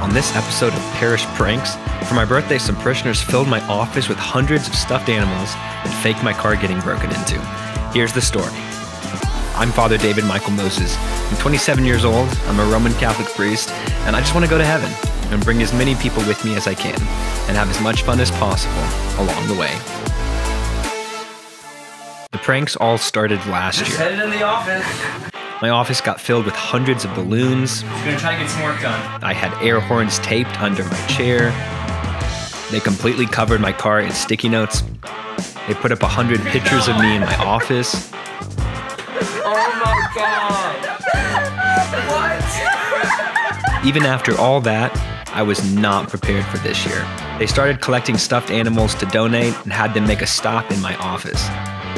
On this episode of Parish Pranks, for my birthday, some parishioners filled my office with hundreds of stuffed animals and faked my car getting broken into. Here's the story. I'm Father David Michael Moses. I'm 27 years old, I'm a Roman Catholic priest, and I just want to go to heaven and bring as many people with me as I can and have as much fun as possible along the way. The pranks all started last Just year. headed in the office. My office got filled with hundreds of balloons, Gonna try to get some work done. I had air horns taped under my chair. They completely covered my car in sticky notes. They put up a hundred pictures of me in my office. Oh my god. What? Even after all that, I was not prepared for this year. They started collecting stuffed animals to donate and had them make a stop in my office.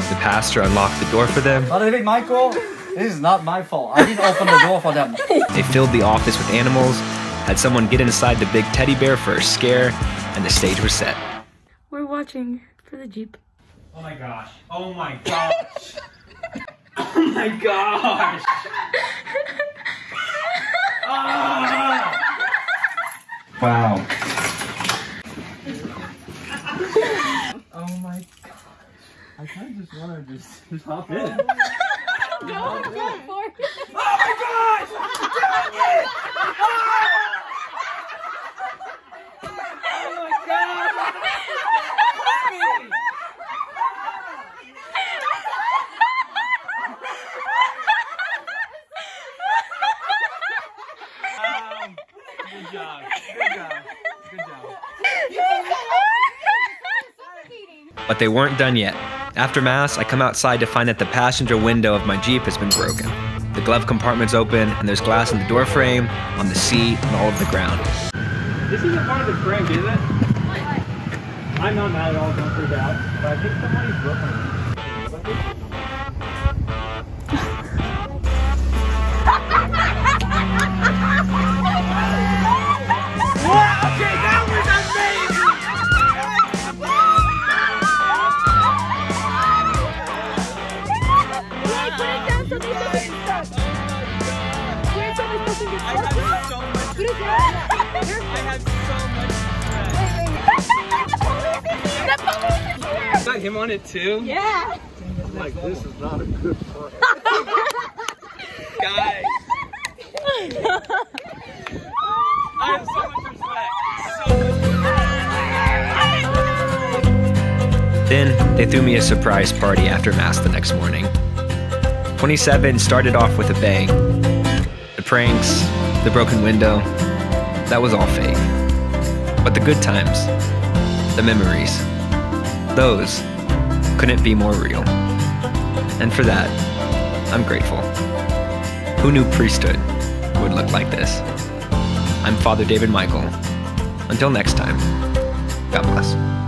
The pastor unlocked the door for them. Father David Michael, this is not my fault. I didn't open the door for them. They filled the office with animals, had someone get inside the big teddy bear for a scare, and the stage was set. We're watching for the Jeep. Oh my gosh. Oh my gosh. Oh my gosh. Ah! Wow. Oh my gosh. I kind of just want to just, just hop in. Go, go for it. Oh my gosh! Dang it! Oh my god! Um, good job. Good job. Good job. But they weren't done yet. After Mass, I come outside to find that the passenger window of my Jeep has been broken. The glove compartment's open, and there's glass in the door frame, on the seat, and all over the ground. This isn't part of the prank, is it? I'm not mad at all, don't freak out. But I think somebody's broken. So Got him on it too? Yeah. Like, this is not a good prank. Guys. I have so much respect. So much Then, they threw me a surprise party after Mass the next morning. 27 started off with a bang. The pranks, the broken window, that was all fake. But the good times, the memories, those couldn't be more real. And for that, I'm grateful. Who knew priesthood would look like this? I'm Father David Michael. Until next time, God bless.